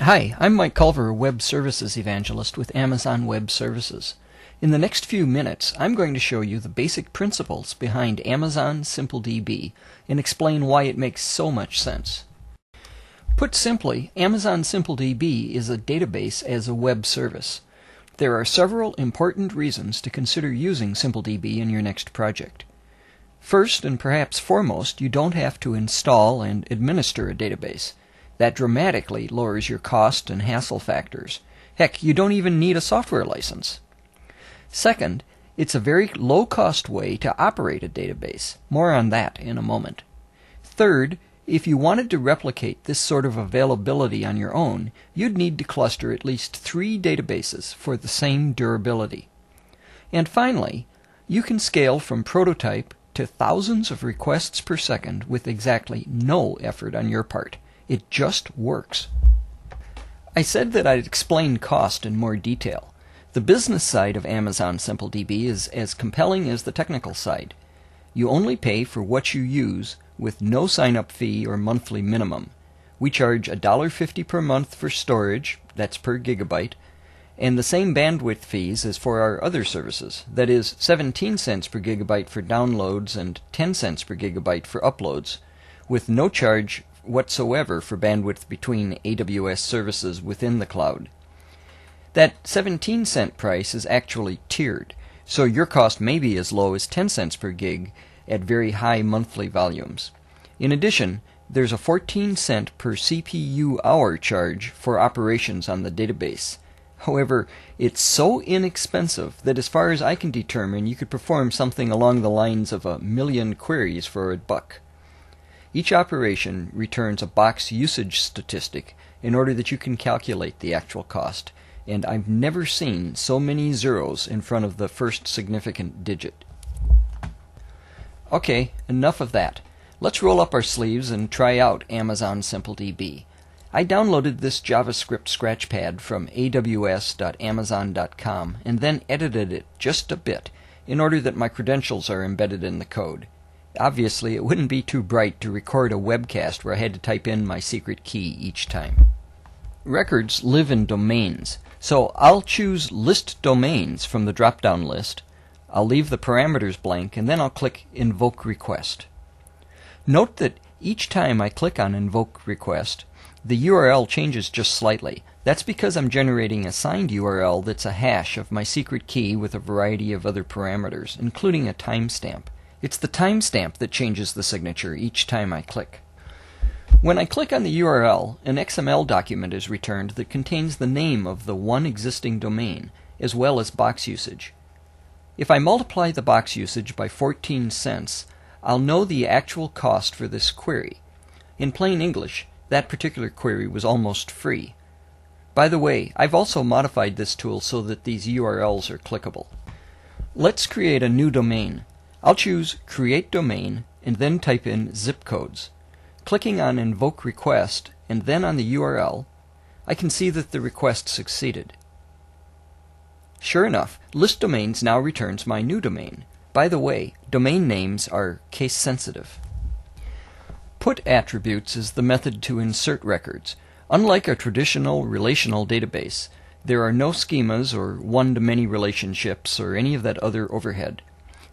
Hi, I'm Mike Culver, Web Services Evangelist with Amazon Web Services. In the next few minutes, I'm going to show you the basic principles behind Amazon SimpleDB and explain why it makes so much sense. Put simply, Amazon SimpleDB is a database as a web service. There are several important reasons to consider using SimpleDB in your next project. First, and perhaps foremost, you don't have to install and administer a database. That dramatically lowers your cost and hassle factors. Heck, you don't even need a software license. Second, it's a very low cost way to operate a database. More on that in a moment. Third, if you wanted to replicate this sort of availability on your own, you'd need to cluster at least three databases for the same durability. And finally, you can scale from prototype to thousands of requests per second with exactly no effort on your part. It just works. I said that I'd explain cost in more detail. The business side of Amazon SimpleDB is as compelling as the technical side. You only pay for what you use with no sign up fee or monthly minimum. We charge $1.50 per month for storage, that's per gigabyte, and the same bandwidth fees as for our other services, that is 17 cents per gigabyte for downloads and 10 cents per gigabyte for uploads, with no charge whatsoever for bandwidth between AWS services within the cloud. That 17 cent price is actually tiered, so your cost may be as low as 10 cents per gig at very high monthly volumes. In addition, there's a 14 cent per CPU hour charge for operations on the database. However, it's so inexpensive that as far as I can determine, you could perform something along the lines of a million queries for a buck. Each operation returns a box usage statistic in order that you can calculate the actual cost, and I've never seen so many zeros in front of the first significant digit. Okay, enough of that. Let's roll up our sleeves and try out Amazon SimpleDB. I downloaded this JavaScript scratchpad from aws.amazon.com and then edited it just a bit in order that my credentials are embedded in the code. Obviously, it wouldn't be too bright to record a webcast where I had to type in my secret key each time. Records live in domains, so I'll choose List Domains from the drop down list. I'll leave the parameters blank and then I'll click Invoke Request. Note that each time I click on Invoke Request, the URL changes just slightly. That's because I'm generating a signed URL that's a hash of my secret key with a variety of other parameters, including a timestamp. It's the timestamp that changes the signature each time I click. When I click on the URL, an XML document is returned that contains the name of the one existing domain, as well as box usage. If I multiply the box usage by 14 cents, I'll know the actual cost for this query. In plain English, that particular query was almost free. By the way, I've also modified this tool so that these URLs are clickable. Let's create a new domain. I'll choose Create Domain and then type in zip codes. Clicking on Invoke Request and then on the URL, I can see that the request succeeded. Sure enough, List Domains now returns my new domain. By the way, domain names are case sensitive. Put attributes is the method to insert records. Unlike a traditional relational database, there are no schemas or one to many relationships or any of that other overhead.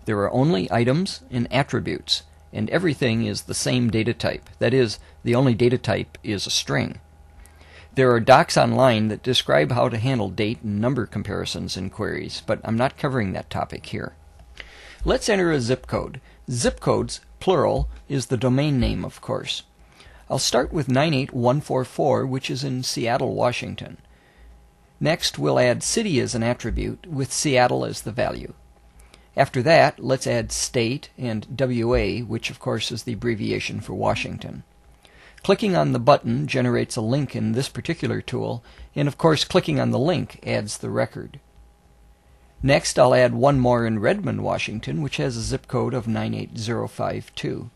There are only items and attributes, and everything is the same data type. That is, the only data type is a string. There are docs online that describe how to handle date and number comparisons in queries, but I'm not covering that topic here. Let's enter a zip code. Zip codes, plural, is the domain name, of course. I'll start with 98144, which is in Seattle, Washington. Next, we'll add city as an attribute, with Seattle as the value. After that, let's add state and WA, which of course is the abbreviation for Washington. Clicking on the button generates a link in this particular tool, and of course clicking on the link adds the record. Next, I'll add one more in Redmond, Washington, which has a zip code of 98052.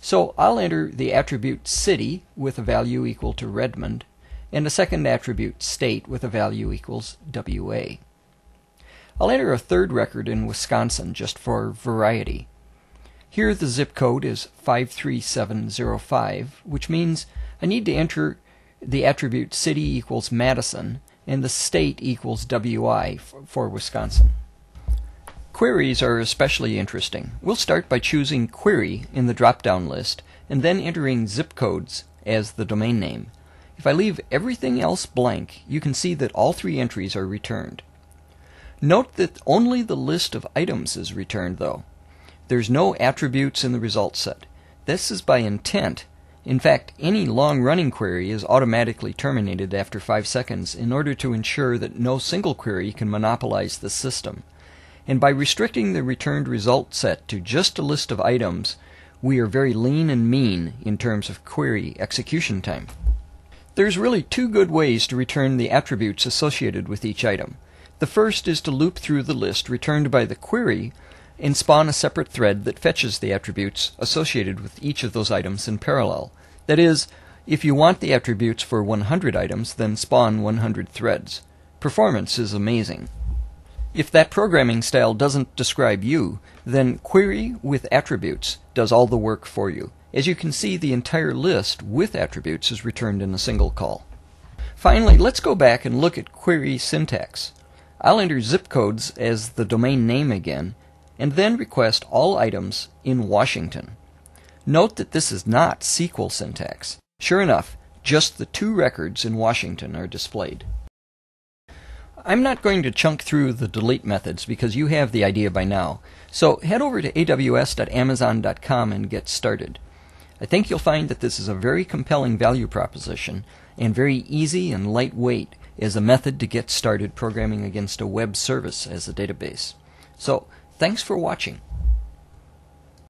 So I'll enter the attribute city with a value equal to Redmond, and a second attribute state with a value equals WA. I'll enter a third record in Wisconsin just for variety. Here the zip code is 53705, which means I need to enter the attribute city equals Madison, and the state equals WI for Wisconsin. Queries are especially interesting. We'll start by choosing Query in the drop down list and then entering zip codes as the domain name. If I leave everything else blank, you can see that all three entries are returned. Note that only the list of items is returned, though. There's no attributes in the result set. This is by intent. In fact, any long running query is automatically terminated after 5 seconds in order to ensure that no single query can monopolize the system. And by restricting the returned result set to just a list of items, we are very lean and mean in terms of query execution time. There's really two good ways to return the attributes associated with each item. The first is to loop through the list returned by the query and spawn a separate thread that fetches the attributes associated with each of those items in parallel. That is, if you want the attributes for 100 items, then spawn 100 threads. Performance is amazing. If that programming style doesn't describe you, then query with attributes does all the work for you. As you can see, the entire list with attributes is returned in a single call. Finally, let's go back and look at query syntax. I'll enter zip codes as the domain name again, and then request all items in Washington. Note that this is not SQL syntax. Sure enough, just the two records in Washington are displayed. I'm not going to chunk through the delete methods because you have the idea by now. So head over to aws.amazon.com and get started. I think you'll find that this is a very compelling value proposition and very easy and lightweight as a method to get started programming against a web service as a database. So, thanks for watching.